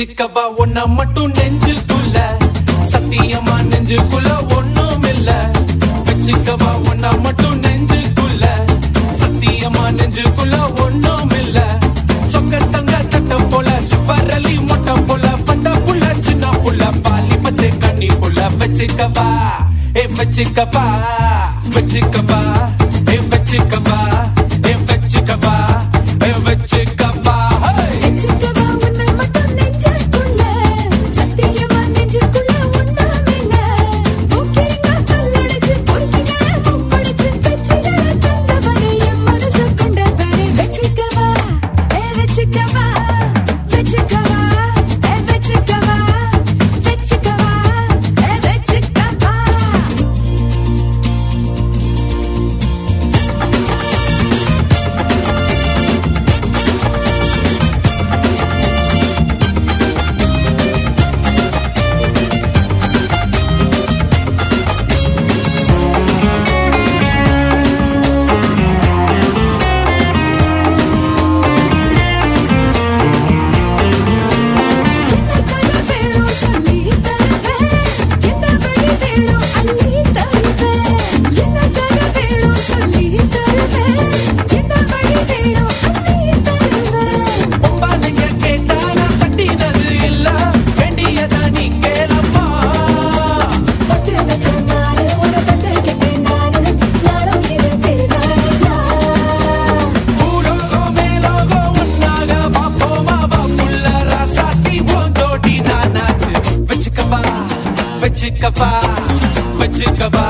சிக்கவா ஒன்ன மட்டும் நெஞ்சுக்குள்ள சத்தியமா நெஞ்சுக்குள்ள ஒண்ணும் இல்ல வச்சுக்கவா ஒன்ன மட்டும் நெஞ்சுக்குள்ள. சத்தியமா நெஞ்சுக்குள்ள ஒண்ணும் இல்ல சொக்க தங்க சட்ட போல சுப்பரலி மொட்டை போல பட்ட புள்ள சின்ன புள்ள பாலி பத்து கண்ணி புள்ள. வச்சுக்கவா ஏ வச்சுக்கவா வச்சுக்கவா ஏ வச்சுக்கவா. வச்சுக்கவா வச்சுக்கவா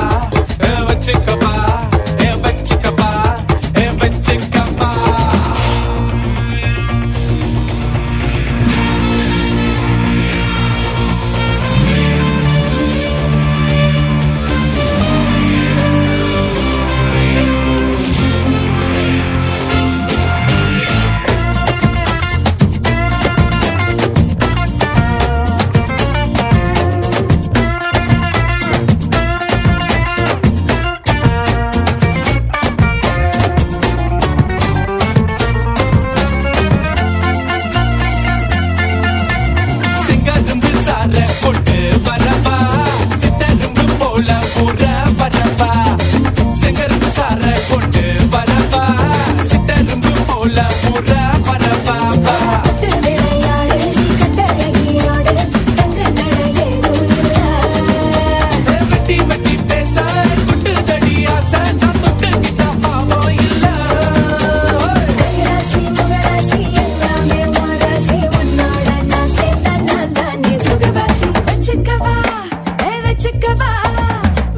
வச்சுக்கவா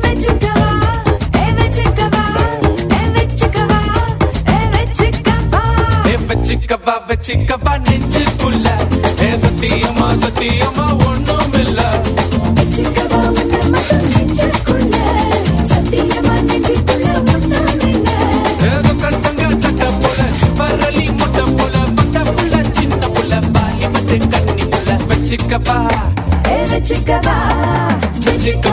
வச்சுக்கவா ஏ வச்சுக்கவா ஏ வச்சுக்கவா ஏ வச்சுக்கவா ஏ வச்சுக்கவா வச்சுக்கவா நெஞ்சுக்குள்ள. ஏ சத்தியமா சத்தியமா ஒண்ணும் இல்ல வச்சுக்கவா உன்னை மட்டும் நெஞ்சுக்குள்ள. சத்தியமா நெஞ்சுக்குள்ள ஒண்ணுமில்ல. தங்க சட்ட போல பரளி முட்டை போல பட்ட புள்ள சின்ன புள்ள பாலி மட்டு கண்ணி புள்ள. வச்சுக்கவா ஏ வச்சுக்கவா வச்சுக்கவா